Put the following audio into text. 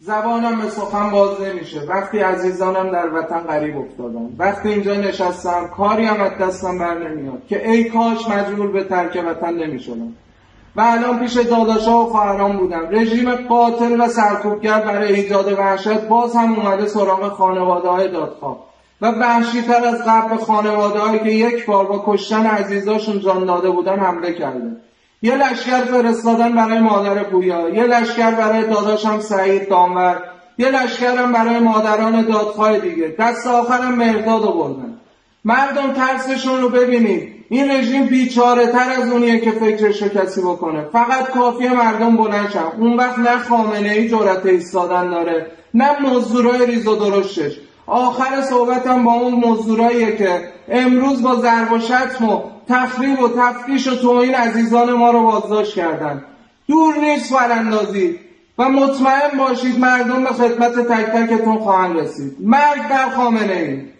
زبانم به سخن باز نمیشه. وقتی عزیزانم در وطن غریب افتادن. وقتی اینجا نشستم کاری هم از دستم بر نمیاد که ای کاش مجبور به ترک وطن نمی‌شدم. و الان پیش داداشا و خواهران بودم. رژیم قاتل و سرکوبگر برای ایجاد وحشت باز هم اومده سراغ خانواده های دادخواه. و وحشیتر از قبل خانواده هایی که یک بار با کشتن عزیزاشون جان داده بودن حمله کرده. یه لشکر فرستادن برای مادر پویا یه لشکر برای داداشم سعید دامور یه لشکرم برای مادران دادخواه دیگه. دست آخرم مرداد بردن. مردم ترسشون رو ببینید. این رژیم بیچاره تر از اونیه که فکرش رو کسی بکنه. فقط کافیه مردم بلند شن. اون وقت نه خامنه ای جرأت ایستادن داره نه مزدورای ریز و درشتش. آخر صحبتم با اون مزدوراییه که امروز با ضرب و شتم و تخریب و تفتیش و توهین عزیزان ما رو بازداشت کردن. دور نیست فراندازی و مطمئن باشید مردم به خدمت تک تکتون خواهند رسید. مرگ بر خامنه ای